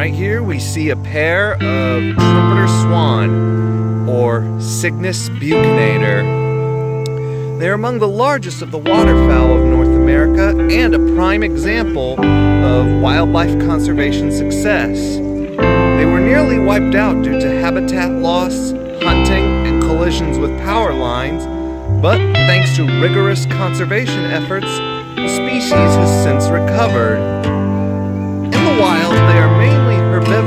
right here we see a pair of trumpeter swan, or Cygnus buccinator. They're among the largest of the waterfowl of North America and a prime example of wildlife conservation success. They were nearly wiped out due to habitat loss, hunting, and collisions with power lines, but thanks to rigorous conservation efforts, the species has since recovered. In the wild, they are mainly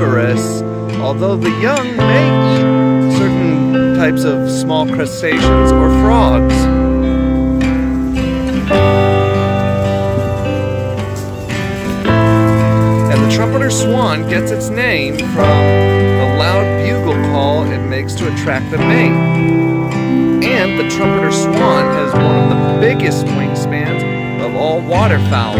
although the young may eat certain types of small crustaceans or frogs. And the trumpeter swan gets its name from the loud bugle call it makes to attract the mate. And the trumpeter swan has one of the biggest wingspans of all waterfowl.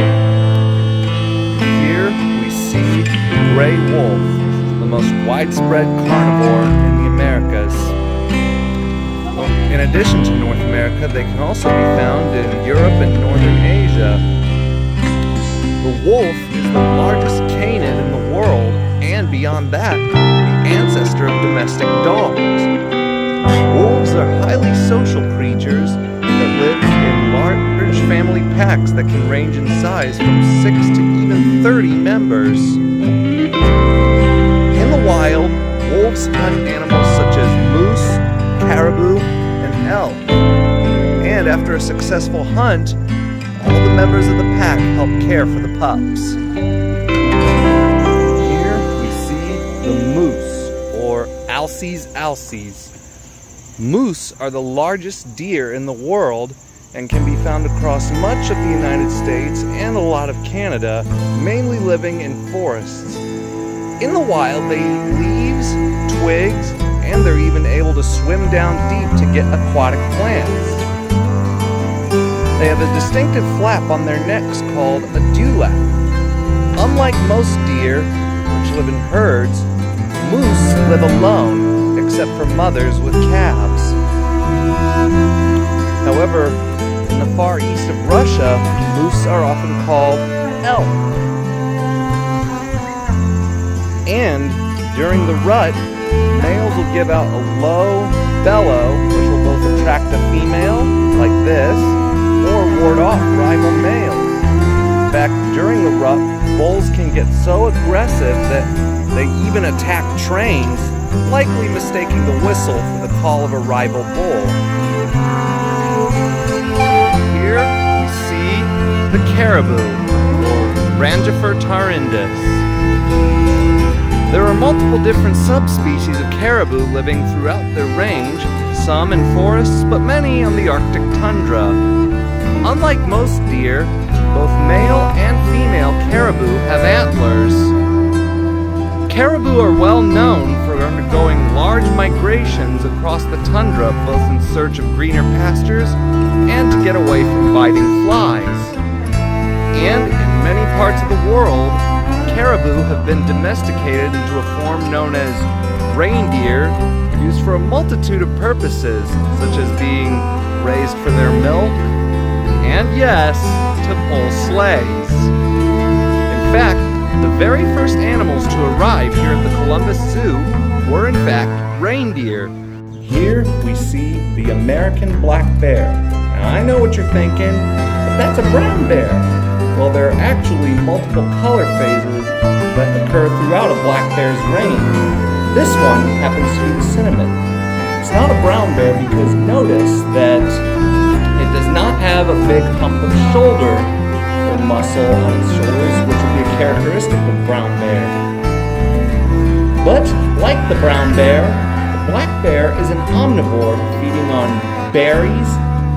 Here we see the gray wolf, the most widespread carnivore in the Americas. In addition to North America, they can also be found in Europe and Northern Asia. The wolf is the largest canid in the world, and beyond that, the ancestor of domestic dogs. Wolves are highly social creatures that live in large family packs that can range in size from 6 to even 30 members. Wild, wolves hunt animals such as moose, caribou, and elk. And after a successful hunt, all the members of the pack help care for the pups. Here we see the moose, or Alces alces. Moose are the largest deer in the world and can be found across much of the United States and a lot of Canada, mainly living in forests. In the wild, they eat leaves, twigs, and they're even able to swim down deep to get aquatic plants. They have a distinctive flap on their necks called a dewlap. Unlike most deer, which live in herds, moose live alone except for mothers with calves. However, in the far east of Russia, moose are often called elk. And during the rut, males will give out a low bellow, which will both attract a female, like this, or ward off rival males. In fact, during the rut, bulls can get so aggressive that they even attack trains likely mistaking the whistle for the call of a rival bull. Here we see the caribou, or Rangifer tarindus. There are multiple different subspecies of caribou living throughout their range, some in forests, but many on the Arctic tundra. Unlike most deer, both male and female caribou have antlers. Caribou are well known for undergoing large migrations across the tundra both in search of greener pastures and to get away from biting flies. And in many parts of the world, caribou have been domesticated into a form known as reindeer, used for a multitude of purposes, such as being raised for their milk, and yes, to pull sleighs. In fact, the very first animals to arrive here at the Columbus Zoo were in fact reindeer. Here we see the American black bear. Now I know what you're thinking, but that's a brown bear. Well, there are actually multiple color phases that occur throughout a black bear's range. This one happens to be the cinnamon. It's not a brown bear because notice that it does not have a big hump of shoulder or muscle on its shoulders, which would be a characteristic of brown bear. But like the brown bear, the black bear is an omnivore feeding on berries,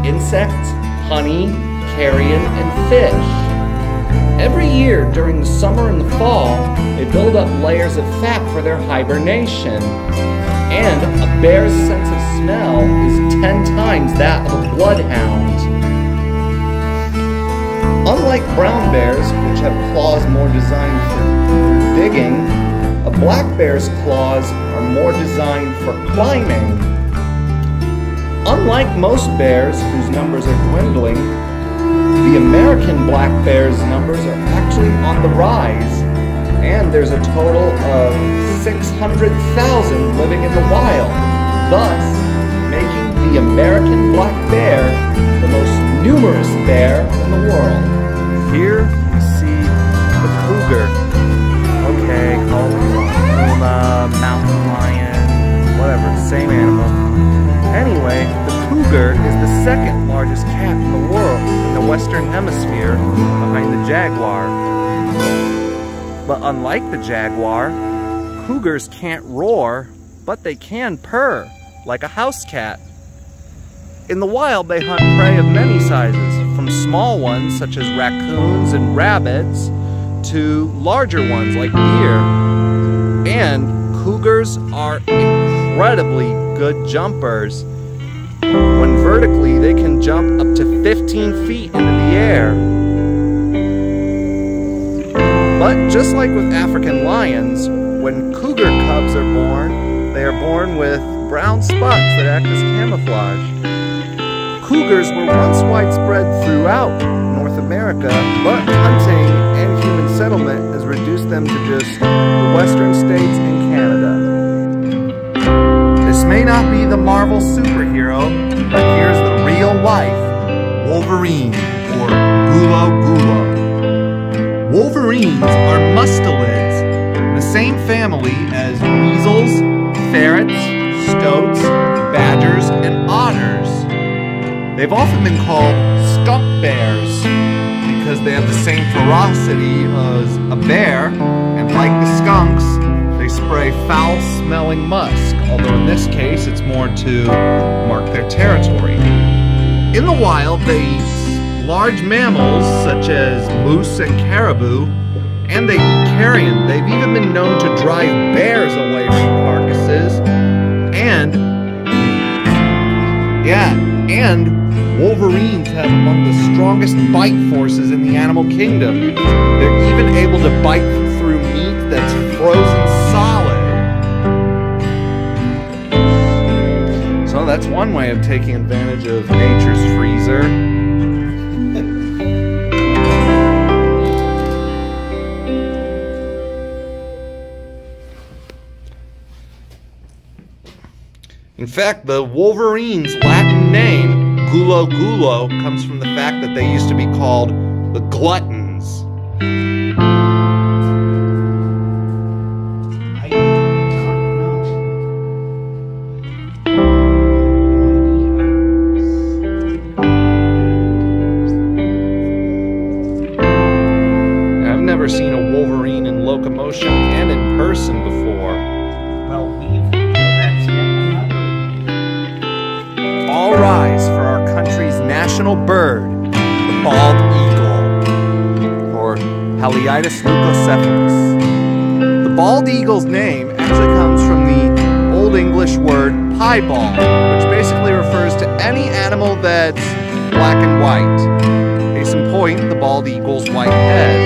insects, honey, carrion, and fish. Every year during the summer and the fall, they build up layers of fat for their hibernation. And a bear's sense of smell is 10 times that of a bloodhound. Unlike brown bears, which have claws more designed for digging, a black bear's claws are more designed for climbing. Unlike most bears, whose numbers are dwindling, the American black bear's numbers are actually on the rise, And there's a total of 600,000 living in the wild, thus making the American black bear the most numerous bear in the world. Here we see the cougar. Okay, call it puma, mountain lion, whatever, same animal. Anyway, the cougar is the second largest cat in the world the western hemisphere behind the jaguar. But unlike the jaguar, cougars can't roar, but they can purr, like a house cat. In the wild, they hunt prey of many sizes, from small ones such as raccoons and rabbits, to larger ones like deer. And cougars are incredibly good jumpers. When vertically, they can jump up to 15 feet into the air. But just like with African lions, when cougar cubs are born, they are born with brown spots that act as camouflage. Cougars were once widespread throughout North America, but hunting and human settlement has reduced them to just the western states Marvel superhero, but here's the real life Wolverine or Gulo Gulo. Wolverines are mustelids, the same family as weasels, ferrets, stoats, badgers, and otters. They've often been called skunk bears because they have the same ferocity as a bear, and like the skunks, they spray foul-smelling musk, although in this case it's more to mark their territory. In the wild, they eat large mammals such as moose and caribou, and they eat carrion. They've even been known to drive bears away from carcasses, and yeah, and wolverines have among the strongest bite forces in the animal kingdom. They're even able to bite through meat that's frozen So that's one way of taking advantage of nature's freezer. In fact, the Wolverine's Latin name, Gulo Gulo, comes from the fact that they used to be called the Gluttons. National bird, the bald eagle, or Haliaeetus leucocephalus. The bald eagle's name actually comes from the Old English word piebald, which basically refers to any animal that's black and white. Case in point, the bald eagle's white head.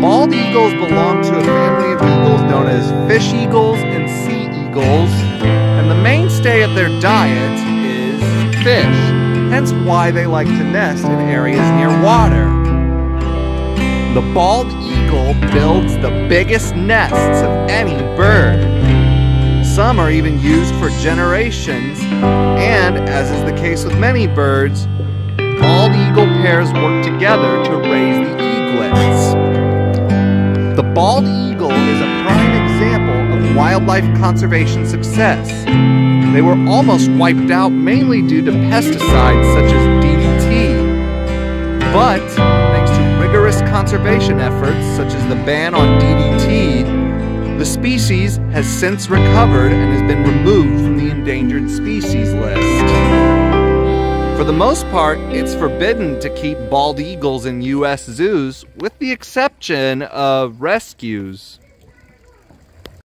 Bald eagles belong to a family of eagles known as fish eagles and sea eagles, and the mainstay of their diet is fish, hence why they like to nest in areas near water. The bald eagle builds the biggest nests of any bird. Some are even used for generations, and as is the case with many birds, bald eagle pairs work together to raise the eaglets. The bald eagle is a wildlife conservation success. They were almost wiped out mainly due to pesticides such as DDT. But thanks to rigorous conservation efforts such as the ban on DDT, the species has since recovered and has been removed from the endangered species list. For the most part, it's forbidden to keep bald eagles in U.S. zoos, with the exception of rescues.